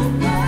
Bye.